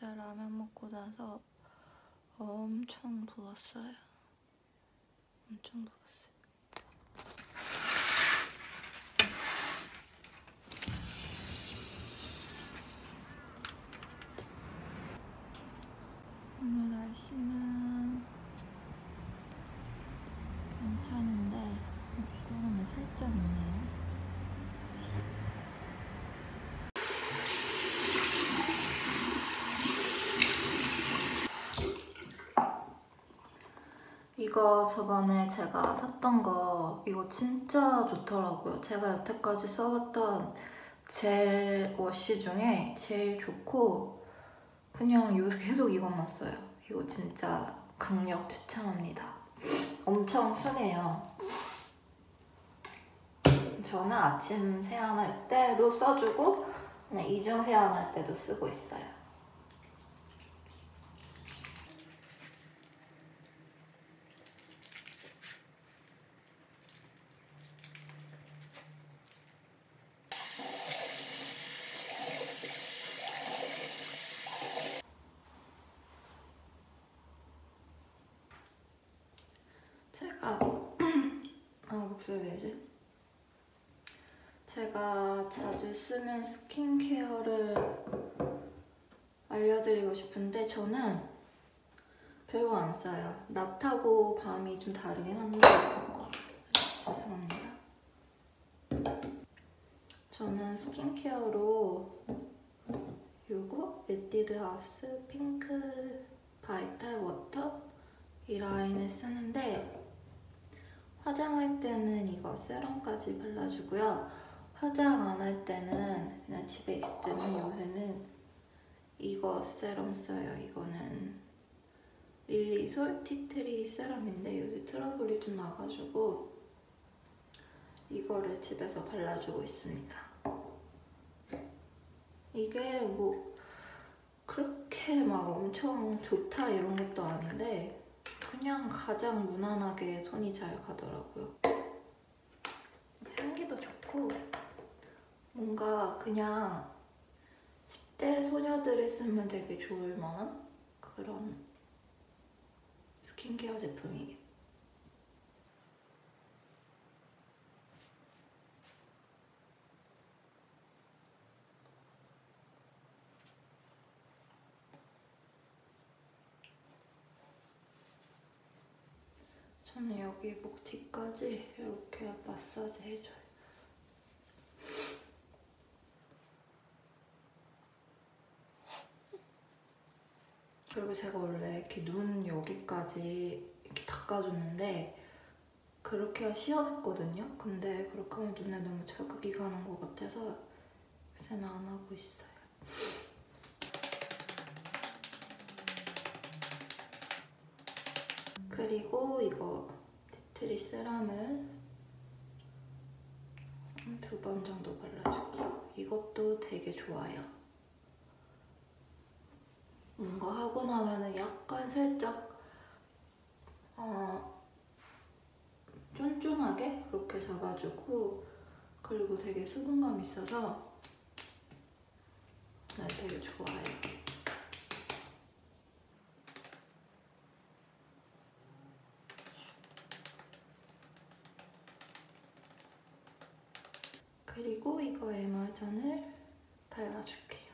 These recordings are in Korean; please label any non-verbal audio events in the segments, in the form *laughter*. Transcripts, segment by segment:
어제 라면 먹고 나서 엄청 부었어요. 엄청 부었어요. 오늘 날씨는 괜찮은데 구름이 살짝 있네요. 이거 저번에 제가 샀던 거 이거 진짜 좋더라고요. 제가 여태까지 써봤던 젤 워시 중에 제일 좋고 그냥 요새 계속 이것만 써요. 이거 진짜 강력 추천합니다. 엄청 순해요. 저는 아침 세안할 때도 써주고 이중 세안할 때도 쓰고 있어요. 제가 *clears throat* 아 목소리 왜지? 제가 자주 쓰는 스킨케어를 알려드리고 싶은데 저는 별거 안 써요. 낮하고 밤이 좀 다르긴 한데 죄송합니다. 저는 스킨케어로 요거 에뛰드 하우스 핑크 Vital Water 이 라인을 쓰는데 화장 할 때는 이거 세럼까지 발라주고요. 화장 안 할 때는 그냥 집에 있을 때는 요새는 이거 세럼 써요. 이거는 릴리솔 tea tree 세럼인데 요새 트러블이 좀 나가지고 이거를 집에서 발라주고 있습니다. 이게 뭐 그렇게 막 엄청 좋다 이런 것도 아닌데 그냥 가장 무난하게 손이 잘 가더라고요. 향기도 좋고 뭔가 그냥 10대 소녀들이 쓰면 되게 좋을 만한 그런 스킨케어 제품이에요. 저는 여기 목 뒤까지 이렇게 마사지 해줘요. 그리고 제가 원래 이렇게 눈 여기까지 이렇게 닦아줬는데 그렇게 시원했거든요. 근데 그렇게 하면 눈에 너무 자극이 가는 것 같아서 요새는 안 하고 있어요. 그리고 이거 티트리 세럼을 두 번 정도 발라줄게요. 이것도 되게 좋아요. 뭔가 하고 나면은 약간 살짝 어, 쫀쫀하게 그렇게 잡아주고 그리고 되게 수분감 있어서 네, 되게 좋아요. 그리고 이거 에멀전을 발라줄게요.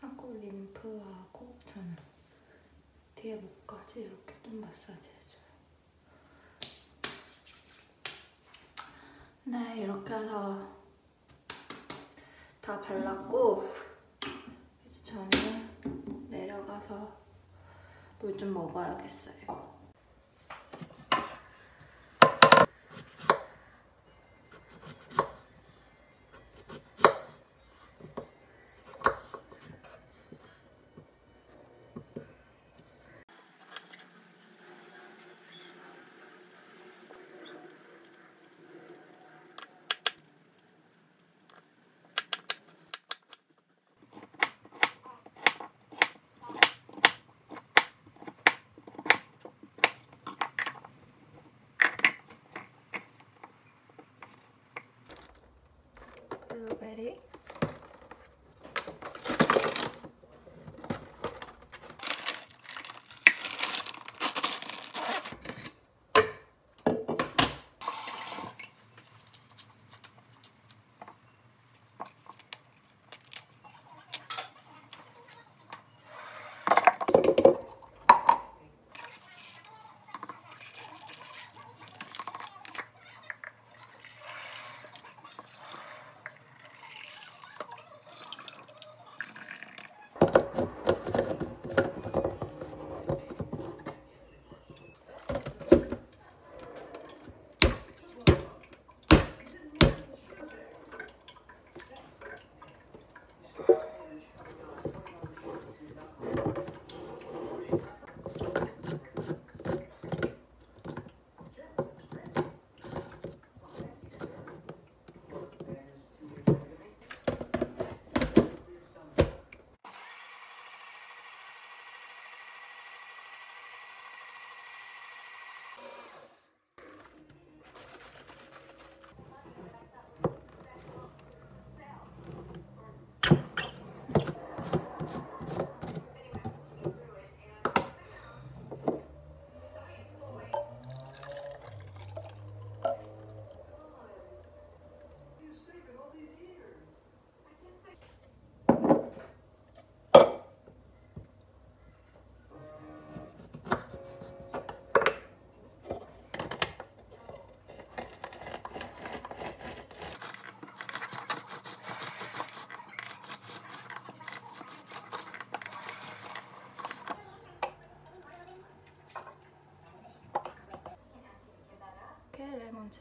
하고 림프하고 저는 뒤에 목까지 이렇게 좀 마사지 해줘요. 네, 이렇게 해서 다 발랐고 이제 저는 내려가서 물 좀 먹어야겠어요.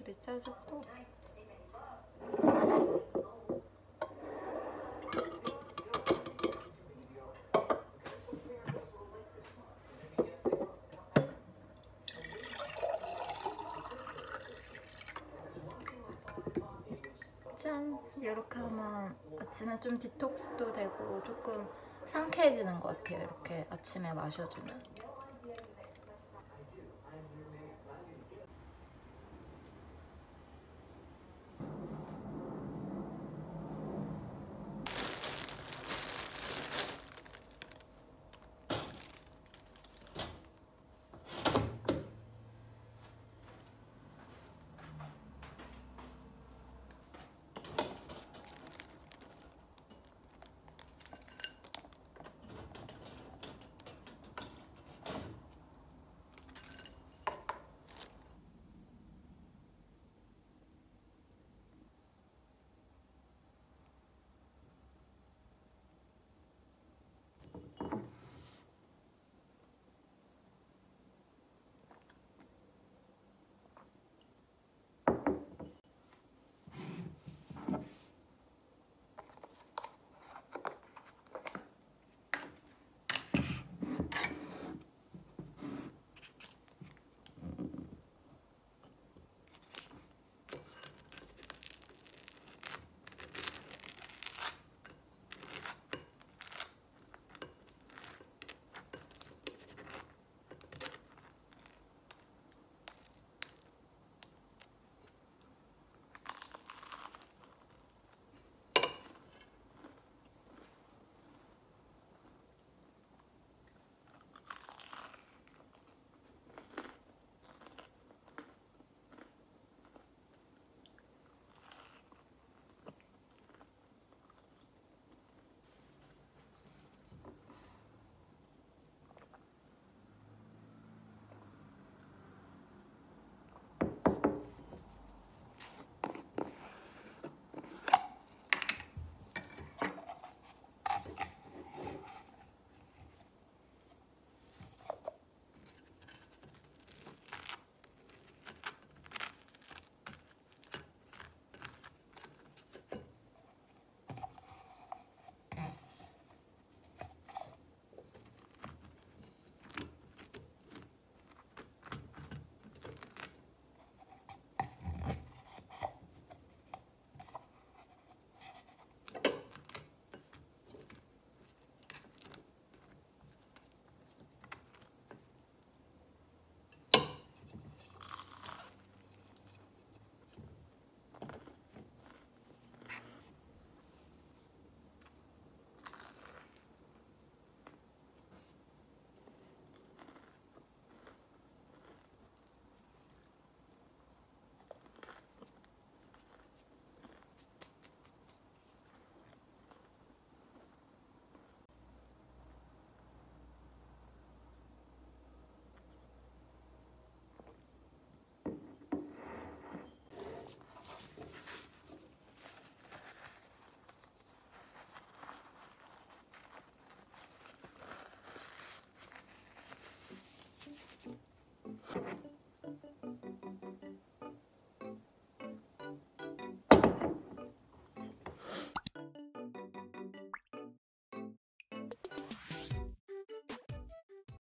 집이 짜졌고 짠! 이렇게 하면 아침에 좀 디톡스도 되고 조금 상쾌해지는 것 같아요. 이렇게 아침에 마셔주면.